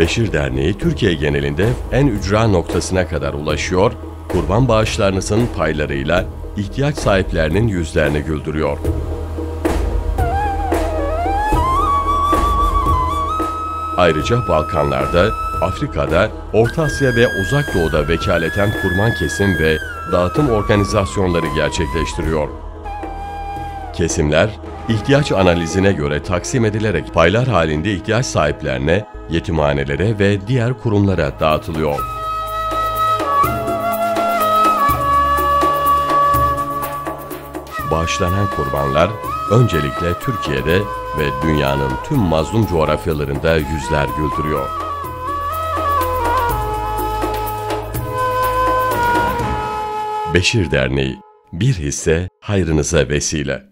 Beşir Derneği Türkiye genelinde en ücra noktasına kadar ulaşıyor, kurban bağışlarınızın paylarıyla ihtiyaç sahiplerinin yüzlerini güldürüyor. Ayrıca Balkanlarda, Afrika'da, Orta Asya ve Uzak Doğu'da vekaleten kurban kesim ve dağıtım organizasyonları gerçekleştiriyor. Kesimler, ihtiyaç analizine göre taksim edilerek paylar halinde ihtiyaç sahiplerine, yetimhanelere ve diğer kurumlara dağıtılıyor. Bağışlanan kurbanlar öncelikle Türkiye'de ve dünyanın tüm mazlum coğrafyalarında yüzler güldürüyor. Beşir Derneği Bir hisse hayrınıza vesile.